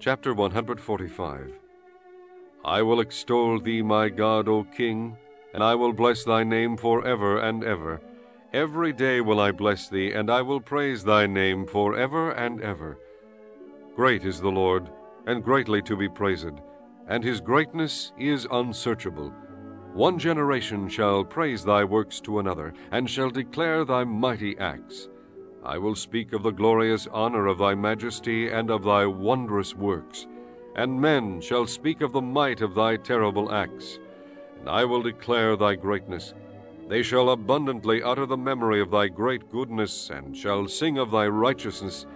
Chapter 145 I will extol thee, my God, O King, and I will bless thy name for ever and ever. Every day will I bless thee, and I will praise thy name for ever and ever. Great is the Lord, and greatly to be praised, and his greatness is unsearchable. One generation shall praise thy works to another, and shall declare thy mighty acts. I will speak of the glorious honor of thy majesty and of thy wondrous works. And men shall speak of the might of thy terrible acts. And I will declare thy greatness. They shall abundantly utter the memory of thy great goodness, and shall sing of thy righteousness.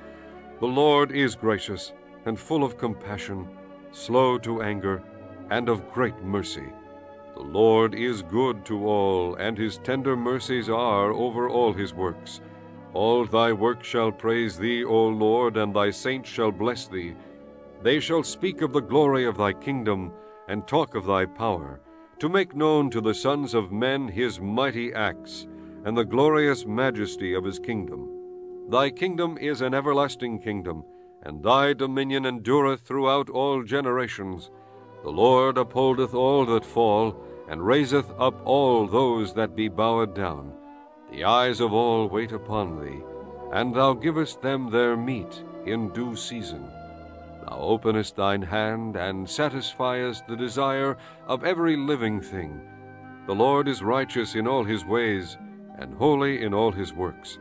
The Lord is gracious, and full of compassion, slow to anger, and of great mercy. The Lord is good to all, and his tender mercies are over all his works. All thy works shall praise thee, O Lord, and thy saints shall bless thee. They shall speak of the glory of thy kingdom, and talk of thy power, to make known to the sons of men his mighty acts, and the glorious majesty of his kingdom. Thy kingdom is an everlasting kingdom, and thy dominion endureth throughout all generations. The Lord upholdeth all that fall, and raiseth up all those that be bowed down. The eyes of all wait upon thee, and thou givest them their meat in due season. Thou openest thine hand, and satisfiest the desire of every living thing. The Lord is righteous in all his ways, and holy in all his works.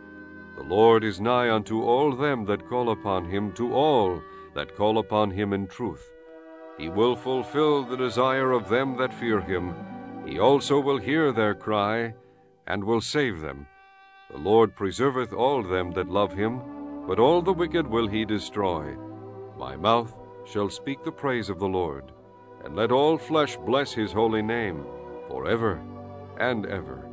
The Lord is nigh unto all them that call upon him, to all that call upon him in truth. He will fulfill the desire of them that fear him. He also will hear their cry, and will save them. The Lord preserveth all them that love him, but all the wicked will he destroy. My mouth shall speak the praise of the Lord, and let all flesh bless his holy name, for ever and ever.